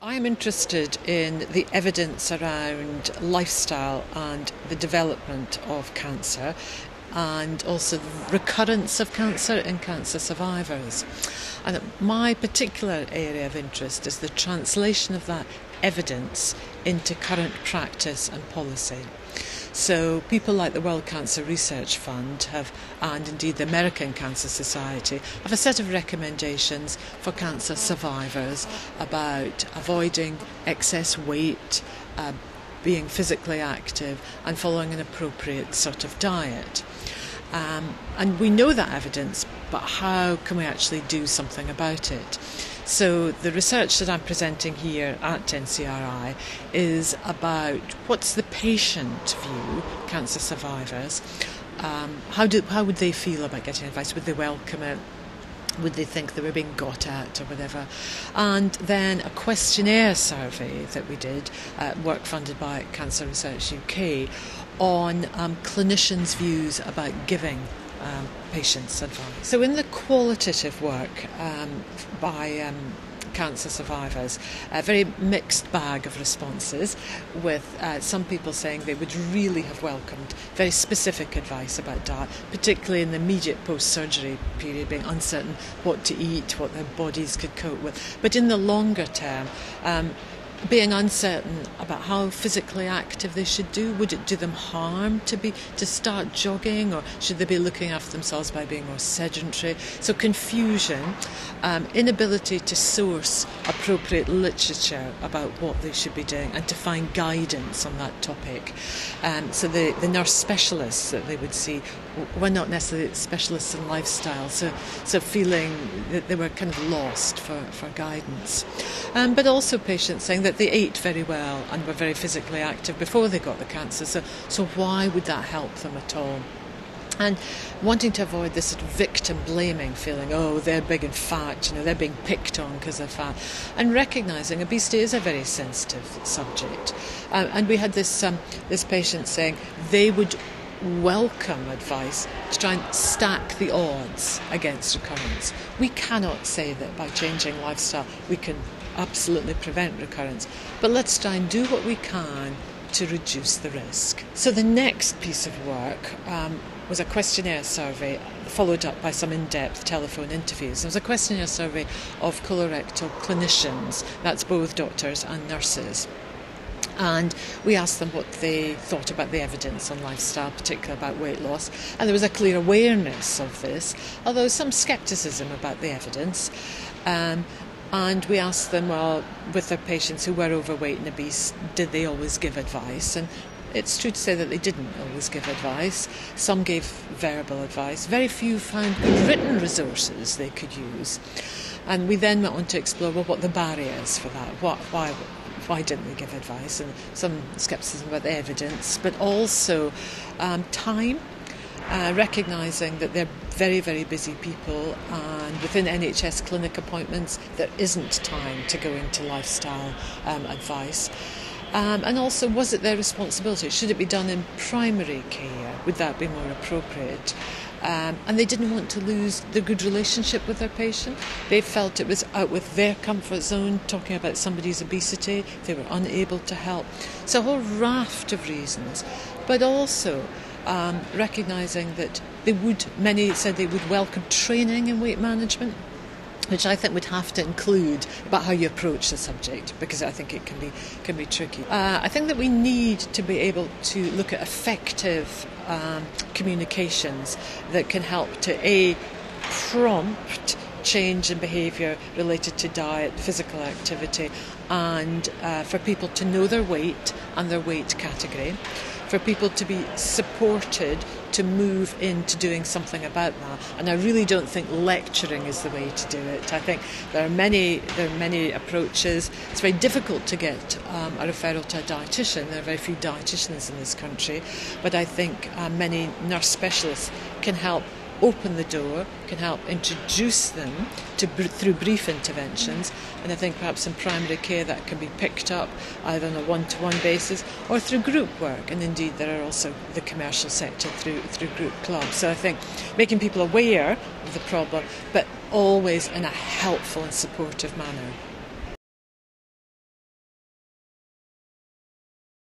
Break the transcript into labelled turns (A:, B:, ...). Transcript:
A: I'm interested in the evidence around lifestyle and the development of cancer and also the recurrence of cancer in cancer survivors. And my particular area of interest is the translation of that evidence into current practice and policy. So people like the World Cancer Research Fund have, and indeed the American Cancer Society, have a set of recommendations for cancer survivors about avoiding excess weight, uh, being physically active, and following an appropriate sort of diet. Um, and we know that evidence, but how can we actually do something about it? So, the research that I'm presenting here at NCRI is about what's the patient view, cancer survivors, um, how, do, how would they feel about getting advice? Would they welcome it? would they think they were being got at or whatever? And then a questionnaire survey that we did, uh, work funded by Cancer Research UK, on um, clinicians' views about giving um, patients advice. So, in the qualitative work um, by um, cancer survivors, a very mixed bag of responses, with uh, some people saying they would really have welcomed very specific advice about diet, particularly in the immediate post surgery period, being uncertain what to eat, what their bodies could cope with. But in the longer term, um, being uncertain about how physically active they should do. Would it do them harm to be to start jogging, or should they be looking after themselves by being more sedentary? So confusion, um, inability to source appropriate literature about what they should be doing, and to find guidance on that topic. Um, so the the nurse specialists that they would see were not necessarily specialists in lifestyle, so so feeling that they were kind of lost for for guidance, um, but also patients saying that they ate very well and were very physically active before they got the cancer. So, so why would that help them at all? and wanting to avoid this sort of victim blaming feeling oh they're big and fat you know they're being picked on because they're fat and recognizing obesity is a very sensitive subject uh, and we had this um, this patient saying they would welcome advice to try and stack the odds against recurrence we cannot say that by changing lifestyle we can absolutely prevent recurrence. But let's try and do what we can to reduce the risk. So the next piece of work um, was a questionnaire survey followed up by some in-depth telephone interviews. There was a questionnaire survey of colorectal clinicians, that's both doctors and nurses. And we asked them what they thought about the evidence on lifestyle, particularly about weight loss. And there was a clear awareness of this, although some scepticism about the evidence. Um, and we asked them, well, with their patients who were overweight and obese, did they always give advice? And it's true to say that they didn't always give advice. Some gave verbal advice. Very few found good written resources they could use. And we then went on to explore well, what the barriers for that. What, why, why didn't they give advice? And some scepticism about the evidence, but also um, time uh, recognising that they're very, very busy people, and within NHS clinic appointments, there isn't time to go into lifestyle um, advice. Um, and also, was it their responsibility? Should it be done in primary care? Would that be more appropriate? Um, and they didn't want to lose the good relationship with their patient. They felt it was out with their comfort zone, talking about somebody's obesity. They were unable to help. So, a whole raft of reasons. But also, um, recognising that they would, many said they would welcome training in weight management, which I think would have to include about how you approach the subject because I think it can be can be tricky. Uh, I think that we need to be able to look at effective um, communications that can help to a prompt change in behaviour related to diet, physical activity, and uh, for people to know their weight and their weight category for people to be supported to move into doing something about that. And I really don't think lecturing is the way to do it. I think there are many there are many approaches. It's very difficult to get um, a referral to a dietitian. There are very few dietitians in this country, but I think uh, many nurse specialists can help open the door, can help introduce them to, through brief interventions. And I think perhaps in primary care that can be picked up either on a one-to-one basis or through group work. And indeed, there are also the commercial sector through through group clubs. So I think making people aware of the problem, but always in a helpful and supportive manner.